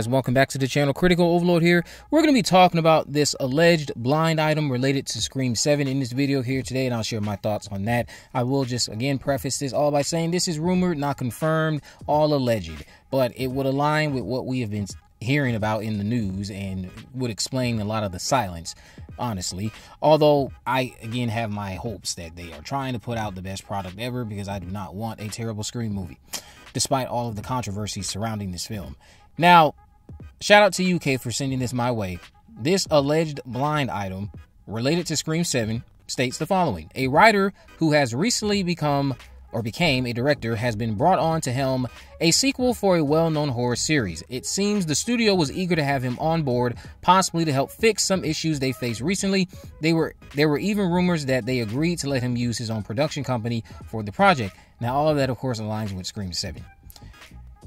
guys? Welcome back to the channel. Critical Overlord here. We're going to be talking about this alleged blind item related to Scream 7 in this video here today, and I'll share my thoughts on that. I will just, again, preface this all by saying this is rumored, not confirmed, all alleged, but it would align with what we have been hearing about in the news and would explain a lot of the silence, honestly. Although I, again, have my hopes that they are trying to put out the best product ever because I do not want a terrible Scream movie, despite all of the controversy surrounding this film. Now, shout out to UK for sending this my way. This alleged blind item related to Scream 7 states the following A writer who has recently become or became a director, has been brought on to helm a sequel for a well known horror series. It seems the studio was eager to have him on board, possibly to help fix some issues they faced recently. They were there were even rumors that they agreed to let him use his own production company for the project. Now all of that of course aligns with Scream 7.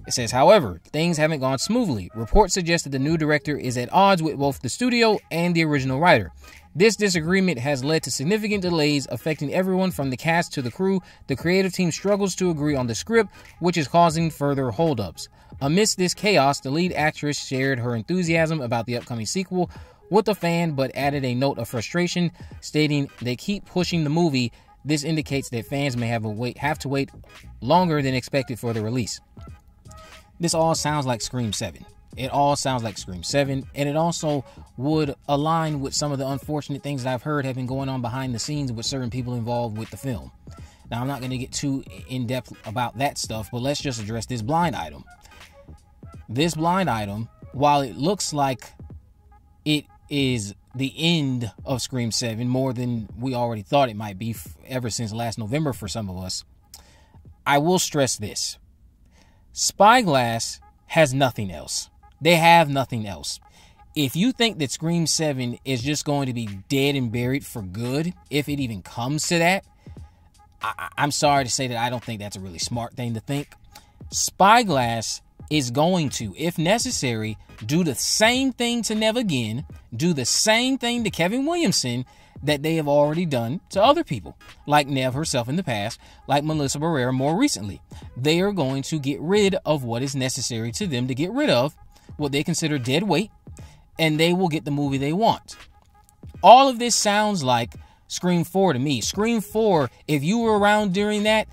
It says, however, things haven't gone smoothly. Reports suggest that the new director is at odds with both the studio and the original writer. This disagreement has led to significant delays affecting everyone from the cast to the crew. The creative team struggles to agree on the script, which is causing further holdups. Amidst this chaos, the lead actress shared her enthusiasm about the upcoming sequel with the fan, but added a note of frustration, stating they keep pushing the movie. This indicates that fans may have, wait, have to wait longer than expected for the release. This all sounds like Scream 7. It all sounds like Scream 7, and it also would align with some of the unfortunate things that I've heard have been going on behind the scenes with certain people involved with the film. Now, I'm not going to get too in depth about that stuff, but let's just address this blind item. This blind item, while it looks like it is the end of Scream 7 more than we already thought it might be ever since last November for some of us, I will stress this Spyglass has nothing else. They have nothing else. If you think that Scream 7 is just going to be dead and buried for good, if it even comes to that, I- am sorry to say that I don't think that's a really smart thing to think. Spyglass is going to, if necessary, do the same thing to Neve again, do the same thing to Kevin Williamson that they have already done to other people, like Neve herself in the past, like Melissa Barrera more recently. They are going to get rid of what is necessary to them to get rid of what they consider dead weight, and they will get the movie they want. All of this sounds like Scream 4 to me. Scream 4, if you were around during that,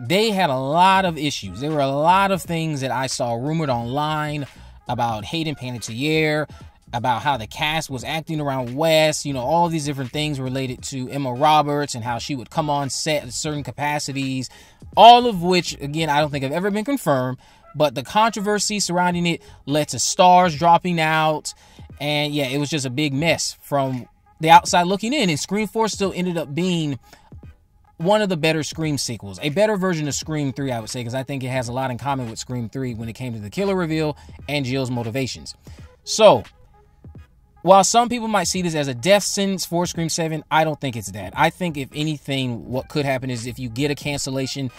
they had a lot of issues. There were a lot of things that I saw rumored online about Hayden Panettiere, about how the cast was acting around Wes, you know, all these different things related to Emma Roberts and how she would come on set at certain capacities, all of which, again, I don't think have ever been confirmed, but the controversy surrounding it led to stars dropping out. And yeah, it was just a big mess from the outside looking in. And Scream 4 still ended up being one of the better Scream sequels, a better version of Scream 3, I would say, because I think it has a lot in common with Scream 3 when it came to the killer reveal and Jill's motivations. So, while some people might see this as a death sentence for Scream 7, I don't think it's that. I think, if anything, what could happen is if you get a cancellation,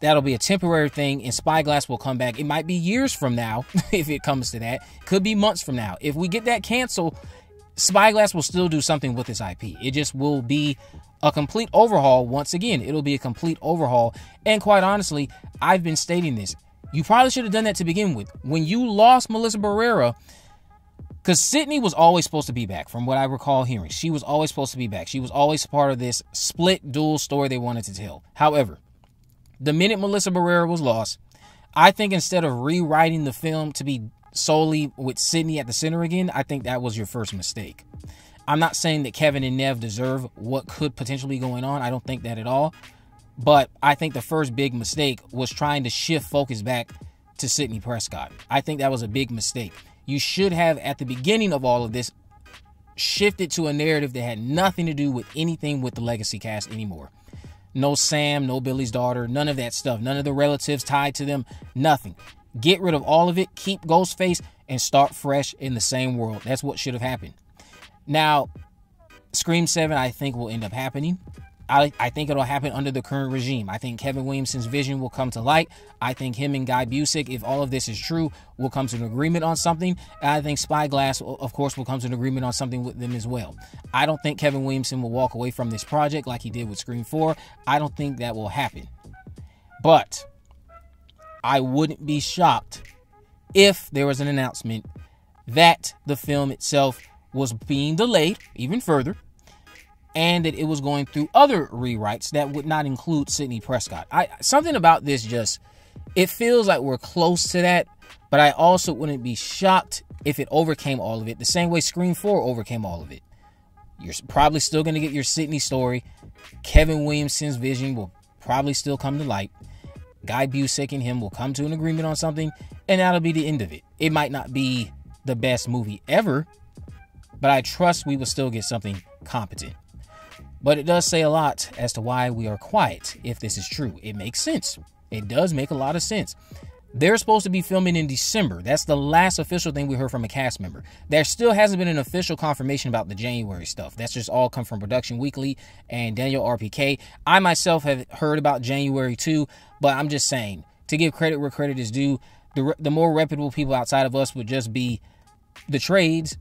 that'll be a temporary thing and Spyglass will come back. It might be years from now if it comes to that. Could be months from now. If we get that canceled, Spyglass will still do something with this IP. It just will be a complete overhaul once again. It'll be a complete overhaul. And quite honestly, I've been stating this. You probably should have done that to begin with. When you lost Melissa Barrera, because Sidney was always supposed to be back, from what I recall hearing. She was always supposed to be back. She was always part of this split dual story they wanted to tell. However, the minute Melissa Barrera was lost, I think instead of rewriting the film to be solely with Sidney at the center again, I think that was your first mistake. I'm not saying that Kevin and Neve deserve what could potentially be going on. I don't think that at all. But I think the first big mistake was trying to shift focus back to Sidney Prescott. I think that was a big mistake. You should have, at the beginning of all of this, shifted to a narrative that had nothing to do with anything with the legacy cast anymore. No Sam, no Billy's daughter, none of that stuff. None of the relatives tied to them, nothing. Get rid of all of it, keep Ghostface, and start fresh in the same world. That's what should have happened. Now, Scream 7, I think, will end up happening. I, I think it'll happen under the current regime. I think Kevin Williamson's vision will come to light. I think him and Guy Busick, if all of this is true, will come to an agreement on something. And I think Spyglass, of course, will come to an agreement on something with them as well. I don't think Kevin Williamson will walk away from this project like he did with Scream 4. I don't think that will happen. But I wouldn't be shocked if there was an announcement that the film itself was being delayed even further and that it was going through other rewrites that would not include Sidney Prescott. I something about this just it feels like we're close to that, but I also wouldn't be shocked if it overcame all of it the same way Scream 4 overcame all of it. You're probably still going to get your Sidney story. Kevin Williamson's vision will probably still come to light. Guy Busick and him will come to an agreement on something, and that'll be the end of it. It might not be the best movie ever, but I trust we will still get something competent. But it does say a lot as to why we are quiet if this is true. It makes sense. It does make a lot of sense. They're supposed to be filming in December. That's the last official thing we heard from a cast member. There still hasn't been an official confirmation about the January stuff. That's just all come from Production Weekly and Daniel RPK. I myself have heard about January too, but I'm just saying to give credit where credit is due. The the more reputable people outside of us would just be the trades,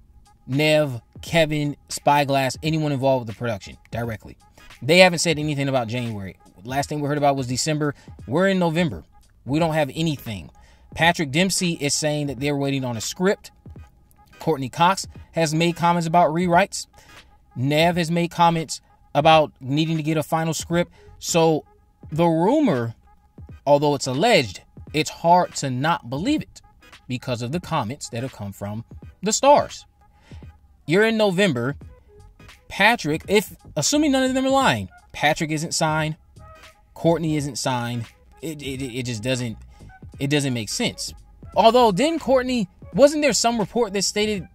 Neve, Kevin, Spyglass, anyone involved with the production directly. They haven't said anything about January. Last thing we heard about was December. We're in November. We don't have anything. Patrick Dempsey is saying that they're waiting on a script. Courteney Cox has made comments about rewrites. Neve has made comments about needing to get a final script. So the rumor, although it's alleged, it's hard to not believe it because of the comments that have come from the stars. You're in November. Patrick, if assuming none of them are lying, Patrick isn't signed, Courteney isn't signed, it, it, it just doesn't it doesn't make sense. Although then Courteney wasn't there some report that stated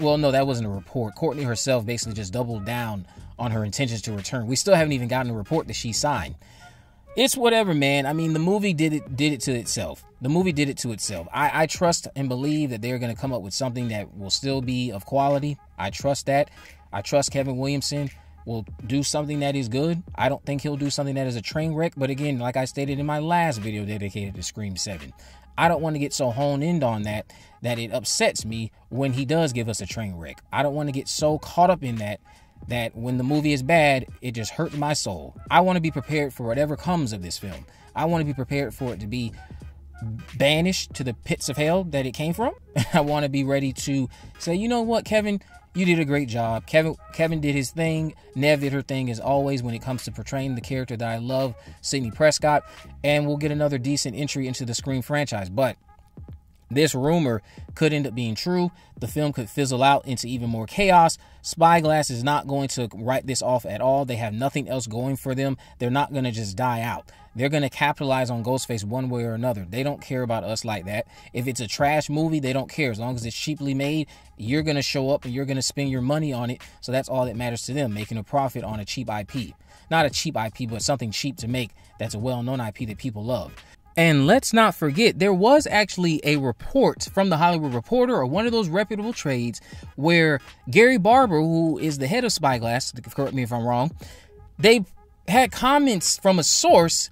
well no that wasn't a report. Courteney herself basically just doubled down on her intentions to return. We still haven't even gotten a report that she signed. It's whatever, man. I mean, the movie did it did it to itself. The movie did it to itself. I, I trust and believe that they're going to come up with something that will still be of quality. I trust that. I trust Kevin Williamson will do something that is good. I don't think he'll do something that is a train wreck. But again, like I stated in my last video dedicated to Scream 7, I don't want to get so honed in on that that it upsets me when he does give us a train wreck. I don't want to get so caught up in that that when the movie is bad, it just hurts my soul. I want to be prepared for whatever comes of this film. I want to be prepared for it to be banished to the pits of hell that it came from. I want to be ready to say, you know what, Kevin, you did a great job. Kevin Kevin did his thing. Neve did her thing as always when it comes to portraying the character that I love, Sidney Prescott. And we'll get another decent entry into the Scream franchise. But this rumor could end up being true. The film could fizzle out into even more chaos. Spyglass is not going to write this off at all. They have nothing else going for them. They're not going to just die out. They're going to capitalize on Ghostface one way or another. They don't care about us like that. If it's a trash movie, they don't care. As long as it's cheaply made, you're going to show up and you're going to spend your money on it. So that's all that matters to them, making a profit on a cheap IP. Not a cheap IP, but something cheap to make that's a well known IP that people love. And let's not forget, there was actually a report from the Hollywood Reporter or one of those reputable trades where Gary Barber, who is the head of Spyglass, correct me if I'm wrong, they had comments from a source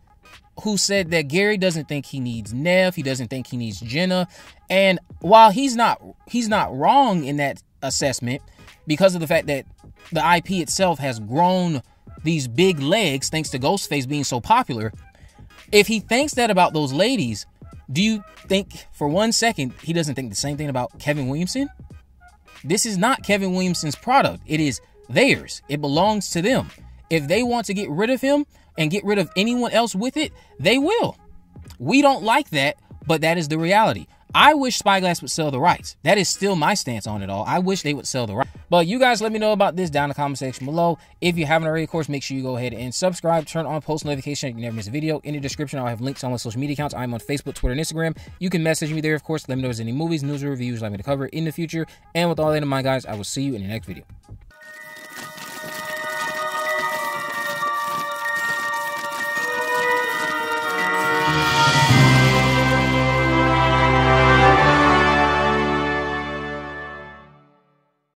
who said that Gary doesn't think he needs Neve, he doesn't think he needs Jenna, and while he's not he's not wrong in that assessment because of the fact that the IP itself has grown these big legs thanks to Ghostface being so popular. If he thinks that about those ladies, do you think for one second he doesn't think the same thing about Kevin Williamson? This is not Kevin Williamson's product. It is theirs. It belongs to them. If they want to get rid of him, and get rid of anyone else with it, they will. We don't like that, but that is the reality. I wish Spyglass would sell the rights. That is still my stance on it all. I wish they would sell the rights. But you guys let me know about this down in the comment section below. If you haven't already, of course, make sure you go ahead and subscribe, turn on post notification you never miss a video. In the description, I'll have links on my social media accounts. I'm on Facebook, Twitter, and Instagram. You can message me there, of course. Let me know if there's any movies, news, or reviews you'd like me to cover in the future. And with all that in mind, guys, I will see you in the next video.